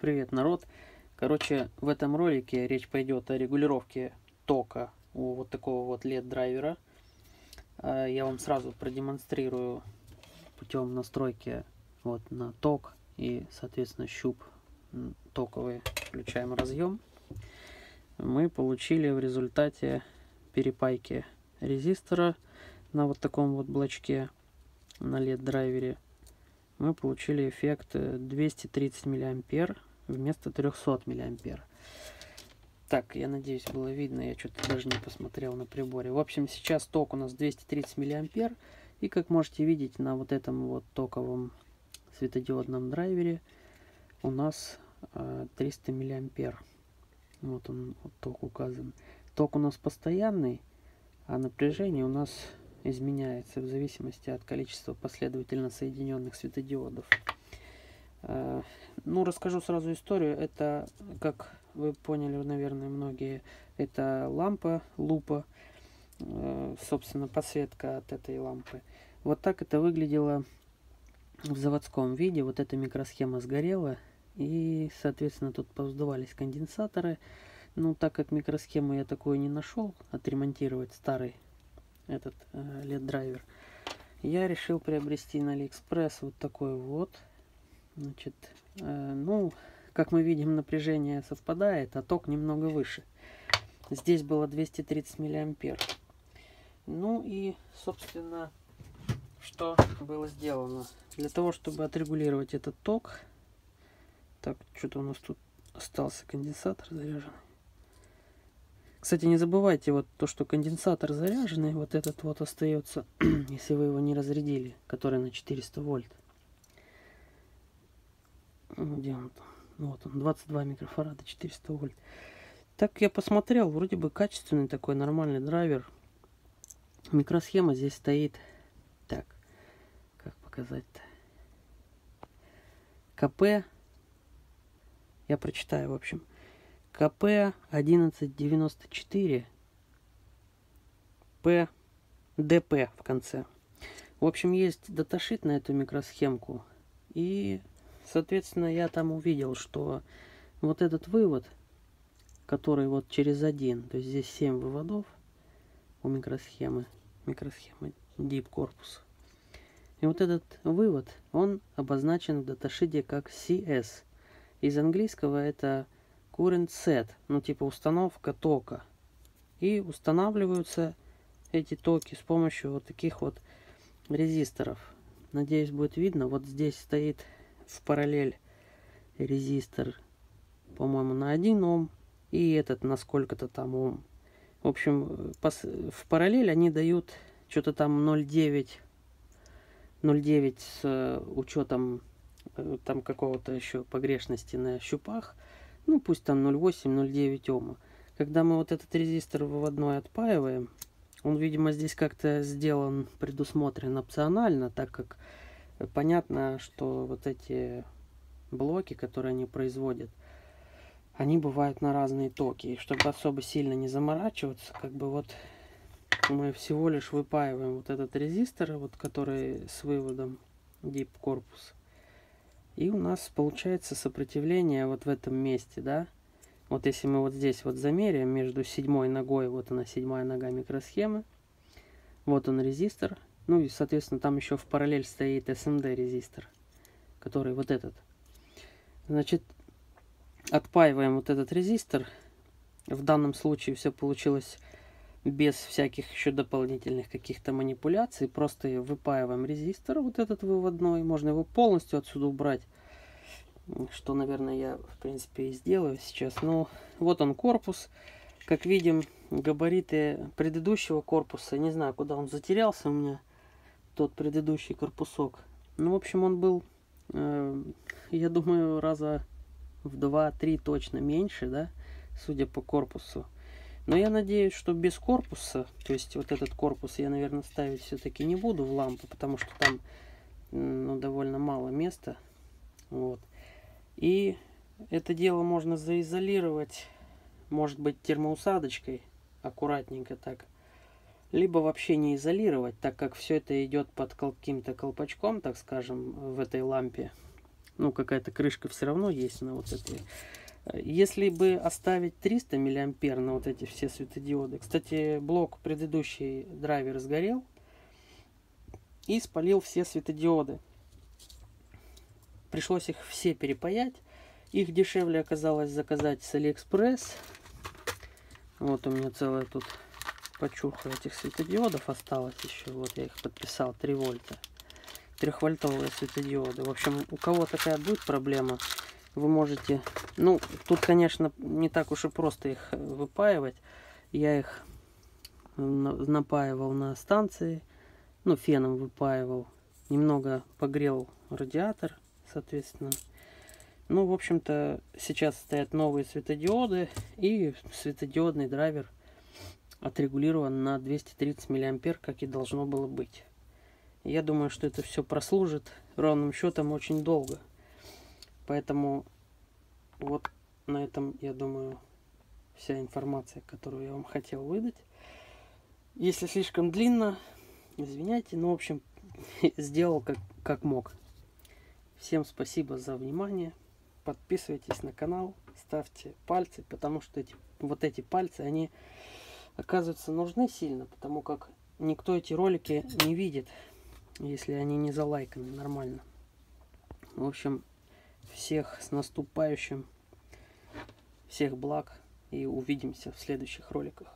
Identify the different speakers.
Speaker 1: Привет, народ! Короче, в этом ролике речь пойдет о регулировке тока у вот такого вот LED-драйвера. А, я вам сразу продемонстрирую путем настройки вот на ток и, соответственно, щуп токовый. Включаем разъем. Мы получили в результате перепайки резистора на вот таком вот блочке на LED-драйвере. Мы получили эффект 230 миллиампер вместо 300 миллиампер. Так, я надеюсь, было видно, я что-то даже не посмотрел на приборе. В общем, сейчас ток у нас 230 миллиампер. И как можете видеть на вот этом вот токовом светодиодном драйвере у нас э, 300 миллиампер. Вот он, вот ток указан. Ток у нас постоянный, а напряжение у нас изменяется в зависимости от количества последовательно соединенных светодиодов. Э, ну, расскажу сразу историю. Это, как вы поняли, наверное, многие, это лампа, лупа, э, собственно, подсветка от этой лампы. Вот так это выглядело в заводском виде. Вот эта микросхема сгорела, и, соответственно, тут повздувались конденсаторы. Ну, так как микросхему я такую не нашел, отремонтировать старый этот э, LED-драйвер, я решил приобрести на AliExpress вот такой вот Значит, э, ну, как мы видим, напряжение совпадает, а ток немного выше. Здесь было 230 миллиампер. Ну и, собственно, что было сделано? Для того, чтобы отрегулировать этот ток, так, что-то у нас тут остался конденсатор заряженный. Кстати, не забывайте вот то, что конденсатор заряженный, вот этот вот остается, если вы его не разрядили, который на 400 вольт. Где он там? Вот он, 22 микрофарада, 400 вольт. Так я посмотрел, вроде бы качественный такой нормальный драйвер. Микросхема здесь стоит. Так, как показать-то? КП. Я прочитаю, в общем. КП 1194. П. ДП в конце. В общем, есть даташит на эту микросхемку. И Соответственно, я там увидел, что вот этот вывод, который вот через один, то есть здесь 7 выводов у микросхемы, микросхемы Deep Corpus. И вот этот вывод, он обозначен в даташиде как CS. Из английского это current set, ну типа установка тока. И устанавливаются эти токи с помощью вот таких вот резисторов. Надеюсь, будет видно. Вот здесь стоит в параллель резистор, по-моему, на 1 Ом, и этот на сколько-то там Ом. В общем, в параллель они дают что-то там 0,9 0,9 с э, учетом э, там какого-то еще погрешности на щупах. Ну, пусть там 0,8, 0,9 Ома. Когда мы вот этот резистор выводной отпаиваем, он, видимо, здесь как-то сделан, предусмотрен опционально, так как понятно, что вот эти блоки, которые они производят, они бывают на разные токи. И чтобы особо сильно не заморачиваться, как бы вот мы всего лишь выпаиваем вот этот резистор, вот который с выводом Deep Corpus. И у нас получается сопротивление вот в этом месте, да. Вот если мы вот здесь вот замеряем между седьмой ногой, вот она седьмая нога микросхемы, вот он резистор, ну и, соответственно, там еще в параллель стоит SMD резистор, который вот этот. Значит, отпаиваем вот этот резистор. В данном случае все получилось без всяких еще дополнительных каких-то манипуляций. Просто выпаиваем резистор, вот этот выводной. Можно его полностью отсюда убрать. Что, наверное, я, в принципе, и сделаю сейчас. Ну, вот он корпус. Как видим, габариты предыдущего корпуса. Не знаю, куда он затерялся у меня тот предыдущий корпусок. Ну, в общем, он был, э, я думаю, раза в 2-3 точно меньше, да, судя по корпусу. Но я надеюсь, что без корпуса, то есть вот этот корпус я, наверное, ставить все-таки не буду в лампу, потому что там ну, довольно мало места. Вот. И это дело можно заизолировать, может быть, термоусадочкой, аккуратненько так либо вообще не изолировать, так как все это идет под каким-то колпачком, так скажем, в этой лампе. Ну, какая-то крышка все равно есть на вот этой. Если бы оставить 300 миллиампер на вот эти все светодиоды. Кстати, блок предыдущий драйвер сгорел и спалил все светодиоды. Пришлось их все перепаять. Их дешевле оказалось заказать с Алиэкспресс. Вот у меня целая тут почурка этих светодиодов осталось еще. Вот я их подписал, 3 вольта. Трехвольтовые светодиоды. В общем, у кого такая будет проблема, вы можете... Ну, тут, конечно, не так уж и просто их выпаивать. Я их напаивал на станции, ну, феном выпаивал. Немного погрел радиатор, соответственно. Ну, в общем-то, сейчас стоят новые светодиоды и светодиодный драйвер отрегулирован на 230 миллиампер, как и должно было быть. Я думаю, что это все прослужит ровным счетом очень долго. Поэтому вот на этом, я думаю, вся информация, которую я вам хотел выдать. Если слишком длинно, извиняйте, но, в общем, сделал как, как мог. Всем спасибо за внимание. Подписывайтесь на канал, ставьте пальцы, потому что эти, вот эти пальцы, они оказывается нужны сильно, потому как никто эти ролики не видит, если они не залайканы нормально. В общем, всех с наступающим, всех благ и увидимся в следующих роликах.